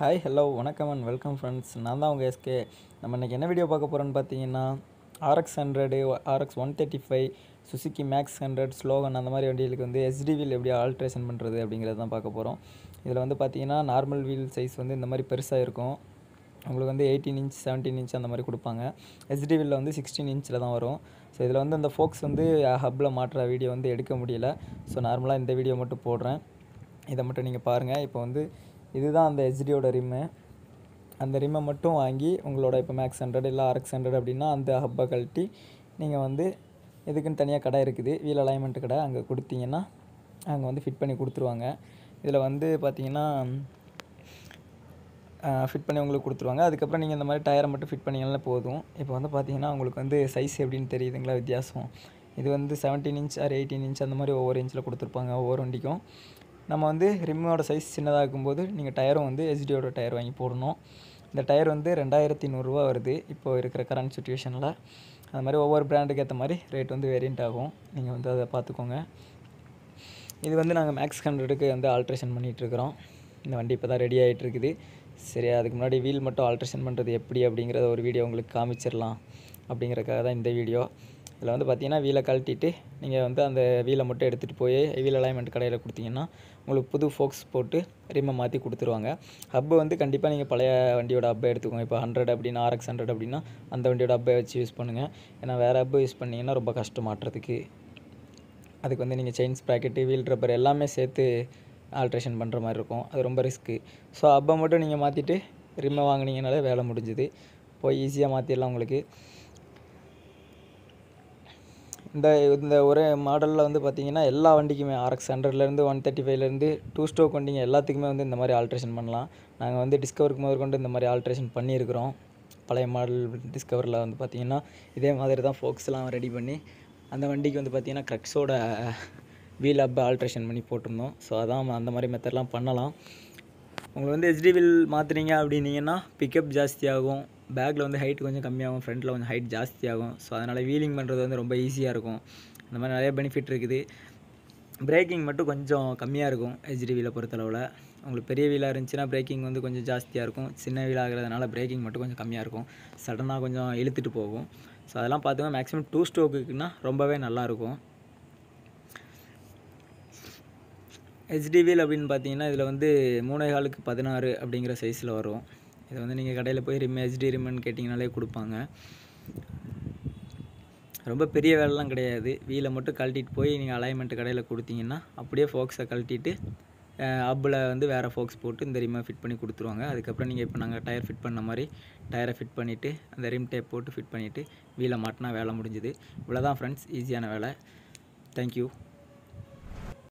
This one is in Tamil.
ஹாய் ஹலோ வணக்கம் அண்ட் வெல்கம் ஃப்ரெண்ட்ஸ் நான் தான் உங்கள் எஸ்கே நம்ம இன்றைக்கி என்ன வீடியோ பார்க்க போகிறோன்னு பார்த்தீங்கன்னா RX hundred RX one thirty five Suzuki Max hundred Shogun அந்த மாதிரி வண்டிகளுக்கு வந்து எஸ்டி வீல் எப்படி ஆல்ட்ரேஷன் பண்ணுறது அப்படிங்கிறத தான் பார்க்க போகிறோம் இதில் வந்து பார்த்தீங்கன்னா நார்மல் வீல் சைஸ் வந்து இந்த மாதிரி பெருசாக இருக்கும். உங்களுக்கு வந்து எயிட்டீன் இன்ச் செவன்டீன் இன்ச் அந்த மாதிரி கொடுப்பாங்க. எஸ்டி வந்து சிக்ஸ்டீன் இன்ச்சில் தான் வரும். ஸோ இதில் வந்து அந்த ஃபோக்ஸ் வந்து ஹப்பில் மாட்டுற வீடியோ வந்து எடுக்க முடியல. ஸோ நார்மலாக இந்த வீடியோ மட்டும் போடுறேன். இதை மட்டும் நீங்கள் பாருங்கள் இப்போ வந்து இதுதான் அந்த ஹெச்டியோட ரிம்மு. அந்த ரிம்மை மட்டும் வாங்கி உங்களோட இப்போ மேக்ஸ் ஹண்ட்ரட் இல்லை ஆர்எக்ஸ் ஹண்ட்ரட் அப்படின்னா அந்த ஹப்பை கழட்டி நீங்கள் வந்து இதுக்குன்னு தனியாக கடை இருக்குது. வீல் அலைன்மெண்ட் கடை. அங்கே கொடுத்தீங்கன்னா அங்கே வந்து ஃபிட் பண்ணி கொடுத்துருவாங்க. இதில் வந்து பார்த்தீங்கன்னா ஃபிட் பண்ணி உங்களுக்கு கொடுத்துருவாங்க. அதுக்கப்புறம் நீங்கள் இந்த மாதிரி டயரை மட்டும் ஃபிட் பண்ணிங்கனாலே போதும். இப்போ வந்து பார்த்தீங்கன்னா உங்களுக்கு வந்து சைஸ் எப்படின்னு தெரியுதுங்களா? வித்தியாசம். இது வந்து seventeen inch or eighteen inch அந்த மாதிரி ஒவ்வொரு இன்ச்சில் கொடுத்துருப்பாங்க ஒவ்வொரு வண்டிக்கும். நம்ம வந்து ரிம்மோட சைஸ் சின்னதாக இருக்கும்போது நீங்கள் டயரும் வந்து எஸ்டியோட டயர் வாங்கி போடணும். இந்த டயர் வந்து ரெண்டாயிரத்தி நூறுரூவா வருது. இப்போ இருக்கிற கரண்ட் சுச்சுவேஷனில் அது மாதிரி ஒவ்வொரு பிராண்டுக்கு ஏற்ற மாதிரி ரேட் வந்து வேரியண்ட் ஆகும். நீங்கள் வந்து அதை பார்த்துக்கோங்க. இது வந்து நாங்கள் மேக்ஸ் ஹண்ட்ரடுக்கு வந்து ஆல்ட்ரேஷன் பண்ணிகிட்ருக்குறோம் இந்த வண்டி இப்போ தான் ரெடி ஆகிட்டு இருக்குது. சரி அதுக்கு முன்னாடி வீல் மட்டும் ஆல்ட்ரேஷன் பண்ணுறது எப்படி அப்படிங்கிறத ஒரு வீடியோ உங்களுக்கு காமிச்சிடலாம். அப்படிங்கிறக்காக தான் இந்த வீடியோ இதில் வந்து பார்த்தீங்கன்னா வீலை கழட்டிட்டு நீங்கள் வந்து அந்த வீலை மட்டும் எடுத்துகிட்டு போய் வீல் அலைன்மெண்ட் கடையில் கொடுத்தீங்கன்னா உங்களுக்கு புது ஃபோக்ஸ் போட்டு ரிம்மை மாற்றி கொடுத்துருவாங்க. ஹப்பு வந்து கண்டிப்பாக நீங்கள் பழைய வண்டியோட ஹப்பை எடுத்துக்கோங்க. இப்போ ஹண்ட்ரட் அப்படின்னா ஆர்எக்ஸ் ஹண்ட்ரட் அப்படின்னா அந்த வண்டியோட ஹப்பை வச்சு யூஸ் பண்ணுங்கள் ஏன்னா வேறு ஹப்பு யூஸ் பண்ணிங்கன்னா ரொம்ப கஷ்டம் மாட்டுறதுக்கு அதுக்கு வந்து நீங்கள் செயின்ஸ் ப்ராக்கெட்டு வீல் ரப்பர் எல்லாமே சேர்த்து ஆல்ட்ரேஷன் பண்ணுற மாதிரி இருக்கும். அது ரொம்ப ரிஸ்க்கு ஸோ அப்போ மட்டும் நீங்கள் மாற்றிட்டு ரிம்மை வாங்கினீங்கனாலே வேலை முடிஞ்சுது. போய் ஈஸியாக மாற்றிடலாம் உங்களுக்கு. இந்த இந்த ஒரே மாடலில் வந்து பார்த்தீங்கன்னா எல்லா வண்டிக்குமே ஆர்எக்ஸ் ஹண்ட்ரட்லேருந்து ஒன் தேர்ட்டி ஃபைவ்லேருந்து டூ ஸ்டோக் வண்டிங்க எல்லாத்துக்குமே வந்து இந்த மாதிரி ஆல்ட்ரேஷன் பண்ணலாம். நாங்கள் வந்து டிஸ்கவருக்கு முதற்கொண்டு இந்த மாதிரி ஆல்ட்ரேஷன் பண்ணியிருக்கிறோம். பழைய மாடல் டிஸ்கவரில் வந்து பார்த்திங்கன்னா இதே மாதிரி தான் ஃபோக்ஸ்லாம் ரெடி பண்ணி அந்த வண்டிக்கு வந்து பார்த்திங்கன்னா க்ரக்ஸோட வீல் அப் ஆல்ட்ரேஷன் பண்ணி போட்டிருந்தோம். ஸோ அதான் அந்த மாதிரி மெத்தட்லாம் பண்ணலாம். உங்களுக்கு வந்து ஹெச்டி வீல் மாற்றுறீங்க அப்படின்னீங்கன்னா பிக்கப் ஜாஸ்தியாகும் பேக்கில் வந்து ஹைட் கொஞ்சம் கம்மியாகும் ஃப்ரண்ட்டில் கொஞ்சம் ஹைட் ஜாஸ்தியாகும். ஸோ அதனால் வீலிங் பண்ணுறது வந்து ரொம்ப ஈஸியாக இருக்கும். அந்த மாதிரி நிறைய பெனிஃபிட் இருக்குது. பிரேக்கிங் மட்டும் கொஞ்சம் கம்மியாக இருக்கும் ஹெச்டி வீலை பொறுத்தளவில். உங்களுக்கு பெரிய வீலாக இருந்துச்சுன்னா பிரேக்கிங் வந்து கொஞ்சம் ஜாஸ்தியாக இருக்கும். சின்ன வீல் ஆகிறதுனால பிரேக்கிங் மட்டும் கொஞ்சம் கம்மியாக இருக்கும். சடனாக கொஞ்சம் இழுத்துட்டு போகும். ஸோ அதெல்லாம் பார்த்துங்க மேக்ஸிமம் டூ ஸ்டோக்குக்குன்னா ரொம்பவே நல்லாயிருக்கும் ஹெச்டிவியில் அப்படின்னு பார்த்தீங்கன்னா இதில் வந்து மூணே காலுக்கு பதினாறு அப்படிங்கிற சைஸில் வரும். இதை வந்து நீங்கள் கடையில் போய் ரிம் ஹெச்டி ரிம்னு கேட்டிங்கனாலே கொடுப்பாங்க. ரொம்ப பெரிய வேலைலாம் கிடையாது. வீலை மட்டும் கழட்டிட்டு போய் நீங்கள் அலைன்மெண்ட் கடையில் கொடுத்தீங்கன்னா அப்படியே ஃபோக்ஸை கழட்டிட்டு அப்பில் வந்து வேறு ஃபோக்ஸ் போட்டு இந்த ரிம்மை ஃபிட் பண்ணி கொடுத்துருவாங்க. அதுக்கப்புறம் நீங்கள் இப்போ நாங்கள் டயர் ஃபிட் பண்ண மாதிரி டயரை ஃபிட் பண்ணிவிட்டு அந்த ரிம் டேப் போட்டு ஃபிட் பண்ணிவிட்டு வீலை மாட்டினா வேலை முடிஞ்சுது. இவ்வளோ தான் ஃப்ரெண்ட்ஸ் ஈஸியான வேலை. தேங்க்யூ